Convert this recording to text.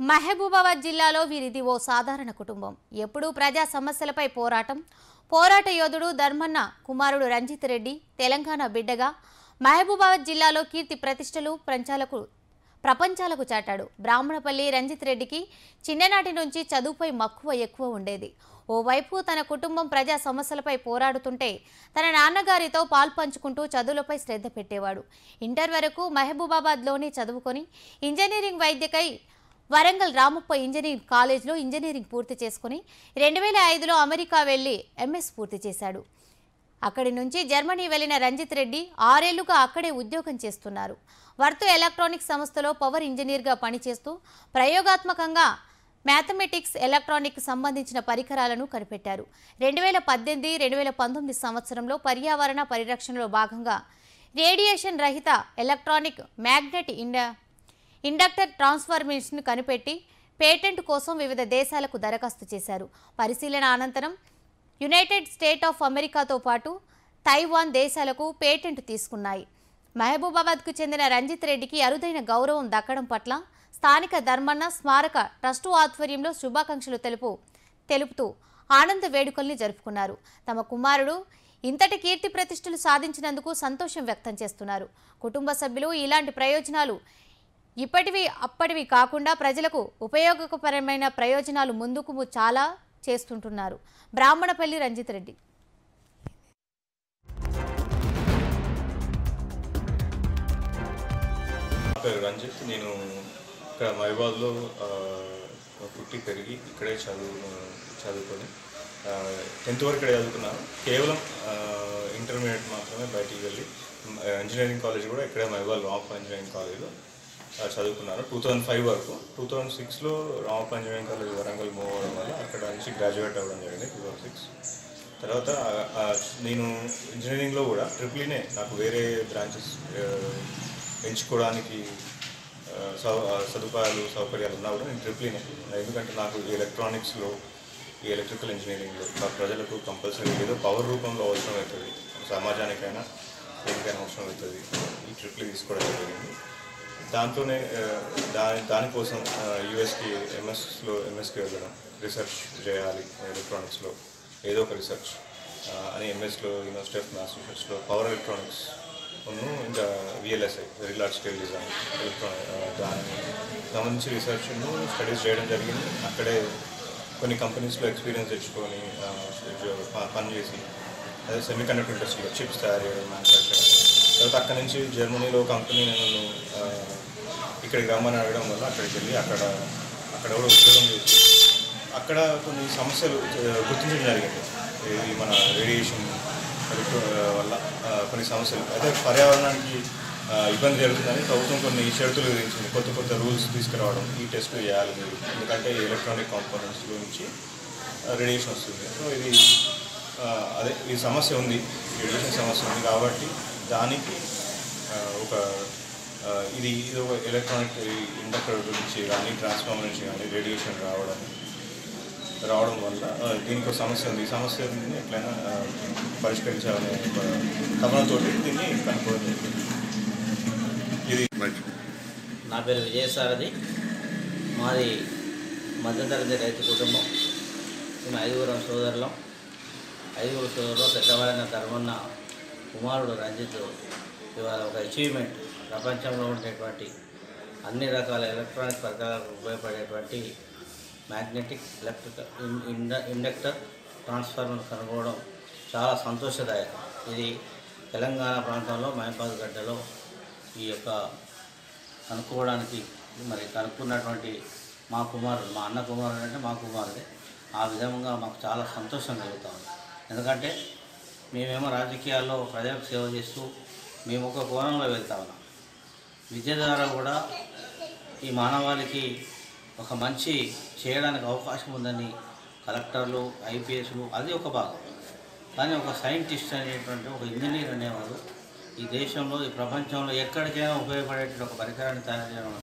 మహబూబాబాద్ జిల్లాలో వీరిది ఓ సాధారణ కుటుంబం. ఎప్పుడూ ప్రజా సమస్యలపై పోరాటం. పోరాట యోధుడు ధర్మన్న కుమారుడు రంజిత్ రెడ్డి తెలంగాణ బిడ్డగా మహబూబాబాద్ జిల్లాలో కీర్తి ప్రతిష్టలు ప్రపంచాలకు ప్రపంచాలకు చాటాడు. బ్రాహ్మణపల్లి రంజిత్ రెడ్డికి చిన్ననాటి నుంచి చదువుపై మక్కువ ఎక్కువ ఉండేది. ఓవైపు తన కుటుంబం ప్రజా సమస్యలపై పోరాడుతుంటే తన నాన్నగారితో పాల్పంచుకుంటూ చదువులపై శ్రద్ధ పెట్టేవాడు. ఇంటర్ వరకు మహబూబాబాద్లోనే చదువుకొని ఇంజనీరింగ్ వైద్యకై వరంగల్ రామప్ప ఇంజనీరింగ్ కాలేజ్లో ఇంజనీరింగ్ పూర్తి చేసుకుని రెండు వేల ఐదులో అమెరికా వెళ్ళి ఎంఎస్ పూర్తి చేశాడు. అక్కడి నుంచి జర్మనీ వెళ్ళిన రంజిత్ రెడ్డి ఆరేళ్ళుగా అక్కడే ఉద్యోగం చేస్తున్నారు. వర్తు ఎలక్ట్రానిక్స్ సంస్థలో పవర్ ఇంజనీర్గా పనిచేస్తూ ప్రయోగాత్మకంగా మ్యాథమెటిక్స్ ఎలక్ట్రానిక్ సంబంధించిన పరికరాలను కనిపెట్టారు. రెండు వేల పద్దెనిమిది రెండు వేల పంతొమ్మిది సంవత్సరంలో పర్యావరణ పరిరక్షణలో భాగంగా రేడియేషన్ రహిత ఎలక్ట్రానిక్ మ్యాగ్నెట్ ఇండ ఇండక్టర్ ట్రాన్స్ఫర్మేషన్ కనిపెట్టి పేటెంట్ కోసం వివిధ దేశాలకు దరఖాస్తు చేశారు. పరిశీలన అనంతరం యునైటెడ్ స్టేట్ ఆఫ్ అమెరికాతో పాటు తైవాన్ దేశాలకు పేటెంట్ తీసుకున్నాయి. మహబూబాబాద్కు చెందిన రంజిత్ రెడ్డికి అరుదైన గౌరవం దక్కడం పట్ల స్థానిక ధర్మన్న స్మారక ట్రస్టు ఆధ్వర్యంలో శుభాకాంక్షలు తెలుపు తెలుపుతూ ఆనంద వేడుకల్ని జరుపుకున్నారు. తమ కుమారుడు ఇంతటి కీర్తి ప్రతిష్టలు సాధించినందుకు సంతోషం వ్యక్తం చేస్తున్నారు. కుటుంబ సభ్యులు ఇలాంటి ప్రయోజనాలు ఇప్పటివి అప్పటివి కాకుండా ప్రజలకు ఉపయోగకరమైన ప్రయోజనాలు ముందుకు చాలా చేస్తుంటున్నారు. బ్రాహ్మణపల్లి రంజిత్ రెడ్డి. పేరు రంజిత్ నేను ఇక్కడ మహిబాద్లో పుట్టి పెరిగి ఇక్కడే చదువు చదువుకొని టెన్త్ వరకు చదువుకున్నాను కేవలం ఇంటర్మీడియట్ మాత్రమే బయటికి వెళ్ళి ఇంజనీరింగ్ కాలేజ్ కూడా ఇక్కడే మహిబాద్ ఆఫ్ ఇంజనీరింగ్ కాలేజ్లో చదువుకున్నాను టూ థౌజండ్ ఫైవ్ వరకు. టూ థౌజండ్ సిక్స్లో Ramappa engineering college Warangal move అవ్వడం వల్ల అక్కడ నుంచి గ్రాడ్యుయేట్ అవ్వడం జరిగింది టూ థౌజండ్ సిక్స్ తర్వాత నేను ఇంజనీరింగ్లో కూడా ట్రిపుల్నే e నాకు వేరే బ్రాంచెస్ ఎంచుకోవడానికి సౌ సదుపాయాలు సౌకర్యాలు ఉన్నా కూడా నేను ట్రిపుల్నే e ఎందుకంటే నాకు ఈ ఎలక్ట్రానిక్స్లో ఈ ఎలక్ట్రికల్ ఇంజనీరింగ్లో మా ప్రజలకు కంపల్సరీ ఏదో పవర్ రూపంలో అవసరం అవుతుంది. సమాజానికైనా దేనికైనా అవసరం అవుతుంది. ఈ ట్రిప్లు e తీసుకోవడం జరిగింది. దాంట్లోనే దాని దానికోసం యూఎస్కి ఎంఎస్లో ఎంఎస్కి వెళ్ళడం రీసెర్చ్ చేయాలి ఎలక్ట్రానిక్స్లో ఏదో ఒక రీసెర్చ్ అని ఎంఎస్లో యూనివర్సిటీ ఆఫ్ మ్యాథమెటిక్స్లో పవర్ ఎలక్ట్రానిక్స్ ఇంకా VLSI very large scale design electronic దాని సంబంధించి రీసెర్చ్ను స్టడీస్ చేయడం జరిగింది. అక్కడే కొన్ని కంపెనీస్లో ఎక్స్పీరియన్స్ తెచ్చుకొని పనిచేసి అదే సెమీ కండక్టర్ ఇండస్ట్రీలో చిప్స్ తయారు చేయడం మ్యానుఫ్యాక్చరింగ్. తర్వాత అక్కడ నుంచి జర్మనీలో కంపెనీ నన్ను ఇక్కడికి రమ్మని అడగడం వల్ల అక్కడికి వెళ్ళి అక్కడ అక్కడ కూడా ఉద్యోగం చేసి అక్కడ కొన్ని సమస్యలు గుర్తించడం జరిగింది. ఇది మన రేడియేషన్ వల్ల కొన్ని సమస్యలు. అయితే పర్యావరణానికి ఇబ్బంది జరుగుతుందని ప్రభుత్వం కొన్ని షరతులు విధించింది. కొత్త కొత్త రూల్స్ తీసుకురావడం ఈ టెస్ట్ చేయాలి మీరు. ఎందుకంటే ఎలక్ట్రానిక్ కాంపోనెంట్స్ గురించి రేడియేషన్ వస్తుంది. సో ఇది అదే ఈ సమస్య ఉంది. రేడియేషన్ సమస్య ఉంది కాబట్టి దానికి ఒక ఇది ఇది ఒక ఎలక్ట్రానిక్ ఇండక్టర్ గురించి కానీ ట్రాన్స్ఫార్మర్ నుంచి కానీ రేడియేషన్ రావడం రావడం వల్ల దీనికి ఒక సమస్య ఉంది. ఈ సమస్యని ఎట్లయినా పరిష్కరించాలనే ఒక దీన్ని కనుక్కోవడం ఇది నా పేరు విజయసారథి. మాది మధ్యతరగతి రైతు కుటుంబం. మేము ఐదుగురం సోదరులం. ఐదుగురు సోదరులు పెద్దవారైన ధర్మన్న కుమారుడు రంజిత్ ఇవాళ ఒక అచీవ్మెంట్ ప్రపంచంలో ఉండేటువంటి అన్ని రకాల ఎలక్ట్రానిక్ పరికరాలకు ఉపయోగపడేటువంటి మ్యాగ్నెటిక్ ఎలక్ట్రికల్ ఇండ- ఇండక్టర్ ట్రాన్స్ఫార్మర్ కనుగొనడం చాలా సంతోషదాయకం. ఇది తెలంగాణ ప్రాంతంలో మహబాద్ గడ్డలో ఈ యొక్క కనుక్కోవడానికి మరి కనుక్కున్నటువంటి మా కుమారుడు మా అన్న కుమారుడు అంటే మా కుమారుడే. ఆ విధంగా మాకు చాలా సంతోషం కలుగుతా ఉంది ఎందుకంటే మేమేమో రాజకీయాల్లో ప్రజలకు సేవ చేస్తూ మేము ఒక కోణంలో వెళ్తా ఉన్నాం. విద్య ద్వారా కూడా ఈ మానవాళికి ఒక మంచి చేయడానికి అవకాశం ఉందని కలెక్టర్లు ఐపీఎస్లు అది ఒక భాగం. కానీ ఒక సైంటిస్ట్ అనేటువంటి ఒక ఇంజనీర్ అనేవాడు ఈ దేశంలో ఈ ప్రపంచంలో ఎక్కడికైనా ఉపయోగపడేటువంటి ఒక పరికరాన్ని తయారు చేయడం